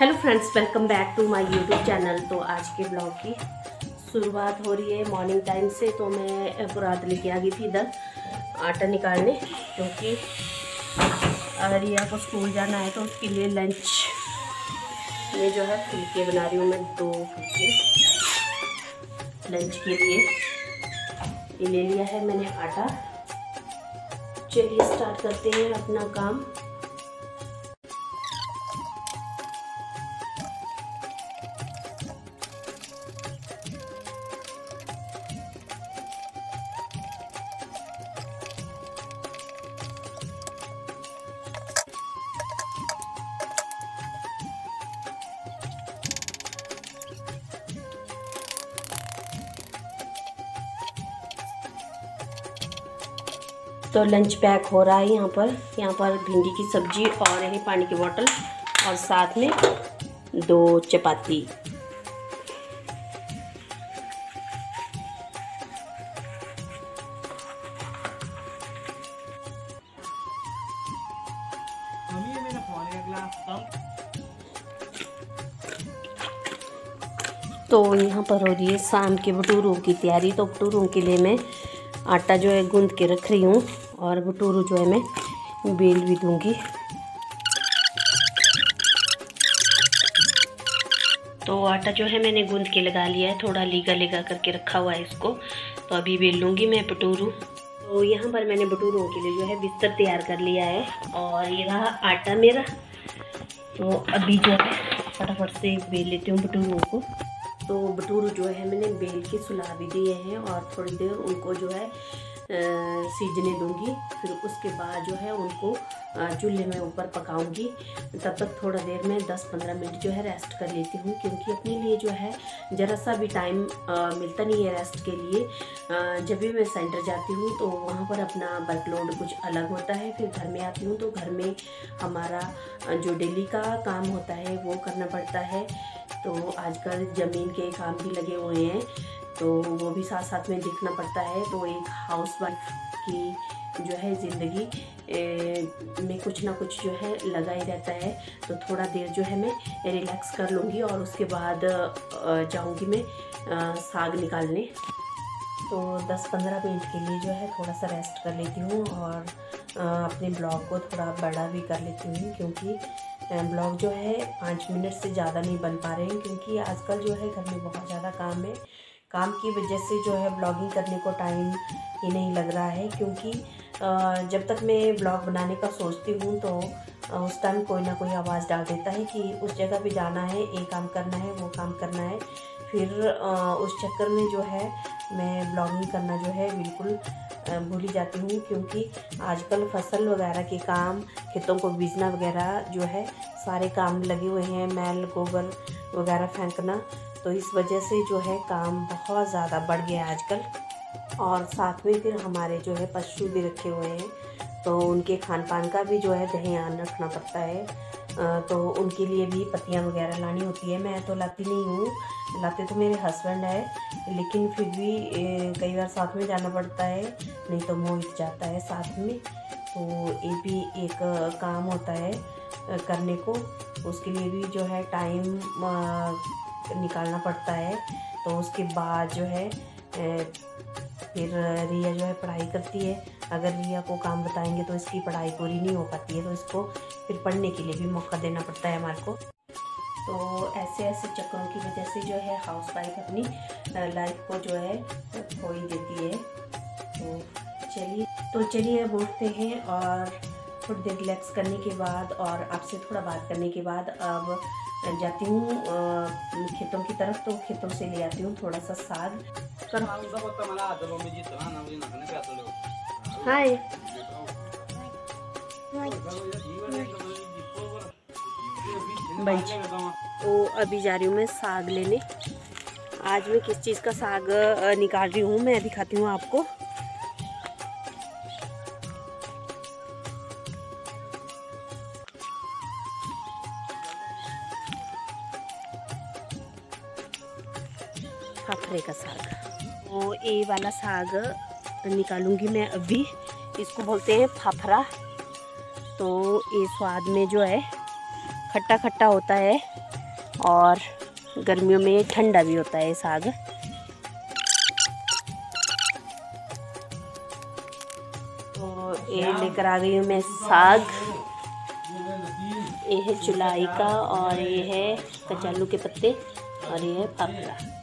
Hello friends welcome back to my YouTube channel तो आज के ब्लॉग की शुरुआत हो रही है मॉर्निंग टाइम से तो मैं रात लेके आ गई थी इधर आटा निकालने, क्योंकि रिया को स्कूल जाना है तो उसके लिए लंच ये जो है फुलके बना रही हूँ मैं दो फुलके। लंच के लिए ये ले लिया है मैंने आटा। चलिए स्टार्ट करते हैं अपना काम। तो लंच पैक हो रहा है यहाँ पर। यहाँ पर भिंडी की सब्ज़ी और है पानी की बोतल और साथ में दो चपाती। तो यहाँ पर हो रही है शाम के भटूरों की तैयारी। तो भटूरों के लिए मैं आटा जो है गूंद के रख रही हूँ और भटूरू जो है मैं बेल भी दूँगी। तो आटा जो है मैंने गूंद के लगा लिया है, थोड़ा लीगा लीगा करके रखा हुआ है इसको। तो अभी बेल लूँगी मैं भटूरू। तो यहाँ पर मैंने भटूरों के लिए जो है बिस्तर तैयार कर लिया है और ये रहा आटा मेरा। तो अभी जो है फटाफट से बेल लेती हूँ भटूरों को। तो भटूर जो है, मैंने बेल के सुला भी दिए हैं और थोड़ी देर उनको जो है सीजने दूँगी। फिर उसके बाद जो है, उनको चूल्हे में ऊपर पकाऊँगी। तब तक थोड़ा देर में 10-15 मिनट जो है रेस्ट कर लेती हूँ। क्योंकि अपने लिए जो है ज़रा सा भी टाइम मिलता नहीं है रेस्ट के लिए। जब भी मैं सेंटर जाती हूँ तो वहाँ पर अपना वर्कलोड कुछ अलग होता है। फिर घर में आती हूँ तो घर में हमारा जो डेली का काम होता है, वो करना पड़ता है। तो आजकल ज़मीन के काम भी लगे हुए हैं। तो वो भी साथ साथ में देखना पड़ता है। तो एक हाउस वाइफ की जो है ज़िंदगी में कुछ ना कुछ जो है लगा ही रहता है। तो थोड़ा देर जो है मैं रिलैक्स कर लूँगी और उसके बाद जाऊँगी मैं साग निकालने। तो 10-15 मिनट के लिए जो है थोड़ा सा रेस्ट कर लेती हूँ और अपने ब्लॉग को थोड़ा बड़ा भी कर लेती हूँ क्योंकि ब्लॉग जो है, पाँच मिनट से ज़्यादा नहीं बन पा रहे हैं क्योंकि आजकल जो है, घर में बहुत ज़्यादा काम है। काम की वजह से जो है, ब्लॉगिंग करने को टाइम ही नहीं लग रहा है क्योंकि जब तक मैं ब्लॉग बनाने का सोचती हूँ तो उस टाइम कोई ना कोई आवाज़ डाल देता है कि उस जगह पे जाना है, ये काम करना है, वो काम करना है। फिर उस चक्कर में जो है, मैं ब्लॉगिंग करना जो है, बिल्कुल भूल जाती हूँ क्योंकि आजकल फ़सल वगैरह के काम, खेतों को बीजना वगैरह जो है, सारे काम लगे हुए हैं, मैल, गोबर वगैरह फेंकना। तो इस वजह से जो है, काम बहुत ज़्यादा बढ़ गया आजकल। और साथ में फिर हमारे जो है, पशु भी रखे हुए हैं। तो उनके खान पान का भी जो है, ध्यान रखना पड़ता है। तो उनके लिए भी पत्तियाँ वगैरह लानी होती है। मैं तो लाती नहीं हूँ। लाते तो मेरे हस्बैंड है लेकिन फिर भी कई बार साथ में जाना पड़ता है, नहीं तो मोहित जाता है साथ में। तो ये भी एक काम होता है करने को। उसके लिए भी जो है टाइम निकालना पड़ता है। तो उसके बाद जो है फिर रिया जो है पढ़ाई करती है। अगर रिया को काम बताएँगे तो इसकी पढ़ाई पूरी नहीं हो पाती है तो इसको फिर पढ़ने के लिए भी मौका देना पड़ता है हमारे को। तो ऐसे ऐसे चक्करों की वजह से जो है हाउस वाइफ अपनी लाइफ को जो है खो ही देती है। तो चलिए तो चलिए अब उठते हैं और थोड़ी देर रिलैक्स करने के बाद और आपसे थोड़ा बात करने के बाद अब जाती हूँ खेतों की तरफ़। तो खेतों से ले आती हूँ थोड़ा सा साग। हाय। तो अभी जा रही हूँ मैं साग लेने। आज मैं किस चीज़ का साग निकाल रही हूँ मैं दिखाती हूँ आपको। फाफड़े का साग। तो ये वाला साग निकालूँगी मैं अभी। इसको बोलते हैं फाफड़ा। तो ये स्वाद में जो है खट्टा खट्टा होता है और गर्मियों में ठंडा भी होता है साग। तो ये लेकर आ गई हूँ मैं साग। ये है चुलाई का और ये है कचालू के पत्ते और ये है फाफड़ा।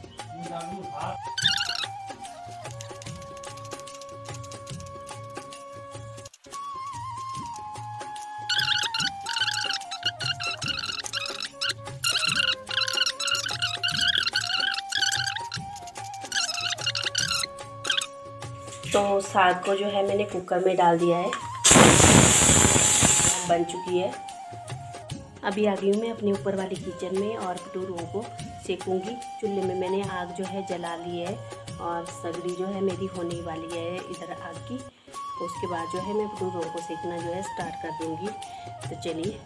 तो साग को जो है मैंने कुकर में डाल दिया है। बन चुकी है। अभी आ गई हूँ मैं अपने ऊपर वाली किचन में और भटूरों को सेकूँगी। चूल्हे में मैंने आग जो है जला ली है और सगड़ी जो है मेरी होने वाली है इधर आग की। उसके बाद जो है मैं भटूरों को सेकना जो है स्टार्ट कर दूँगी। तो चलिए।